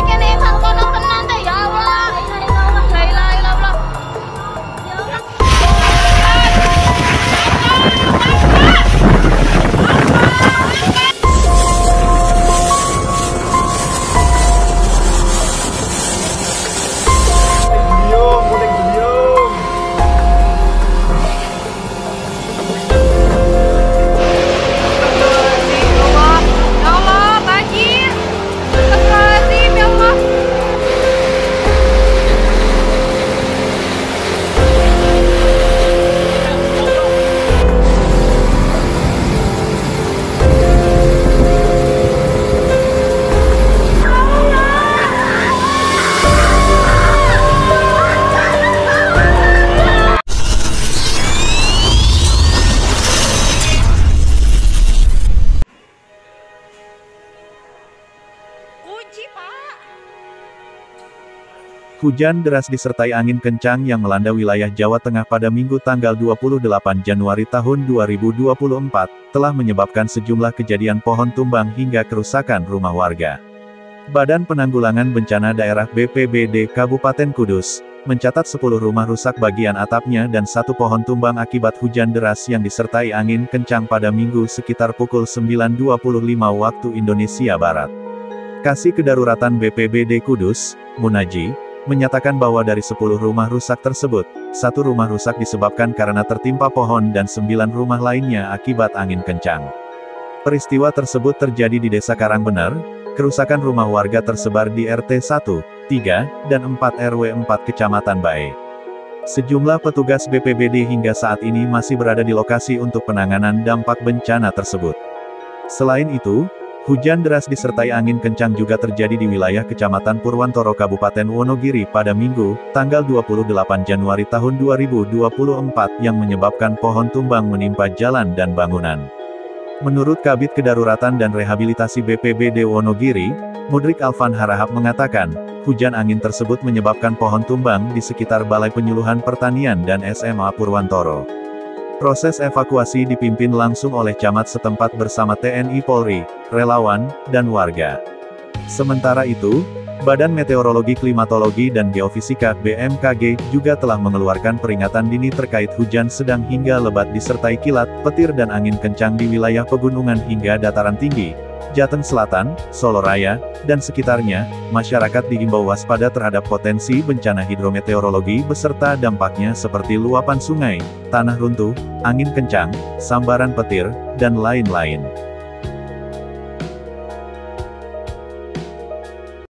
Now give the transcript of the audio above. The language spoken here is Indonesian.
chicken Hujan deras disertai angin kencang yang melanda wilayah Jawa Tengah pada Minggu tanggal 28 Januari tahun 2024, telah menyebabkan sejumlah kejadian pohon tumbang hingga kerusakan rumah warga. Badan Penanggulangan Bencana Daerah BPBD Kabupaten Kudus, mencatat 10 rumah rusak bagian atapnya dan satu pohon tumbang akibat hujan deras yang disertai angin kencang pada Minggu sekitar pukul 9.25 waktu Indonesia Barat. Kasih Kedaruratan BPBD Kudus, Munaji, menyatakan bahwa dari 10 rumah rusak tersebut, satu rumah rusak disebabkan karena tertimpa pohon dan 9 rumah lainnya akibat angin kencang. Peristiwa tersebut terjadi di Desa Karangbener, kerusakan rumah warga tersebar di RT 1, 3, dan 4 RW 4 Kecamatan Bae. Sejumlah petugas BPBD hingga saat ini masih berada di lokasi untuk penanganan dampak bencana tersebut. Selain itu, hujan deras disertai angin kencang juga terjadi di wilayah Kecamatan Purwantoro Kabupaten Wonogiri pada Minggu, tanggal 28 Januari tahun 2024 yang menyebabkan pohon tumbang menimpa jalan dan bangunan. Menurut Kabit Kedaruratan dan Rehabilitasi BPBD Wonogiri, Mudrik Alvan Harahap mengatakan, hujan angin tersebut menyebabkan pohon tumbang di sekitar Balai Penyuluhan Pertanian dan SMA Purwantoro. Proses evakuasi dipimpin langsung oleh camat setempat bersama TNI Polri, relawan, dan warga. Sementara itu, Badan Meteorologi Klimatologi dan Geofisika BMKG juga telah mengeluarkan peringatan dini terkait hujan sedang hingga lebat disertai kilat, petir dan angin kencang di wilayah pegunungan hingga dataran tinggi, Jateng Selatan, Solo Raya, dan sekitarnya, masyarakat diimbau waspada terhadap potensi bencana hidrometeorologi beserta dampaknya seperti luapan sungai, tanah runtuh, angin kencang, sambaran petir, dan lain-lain.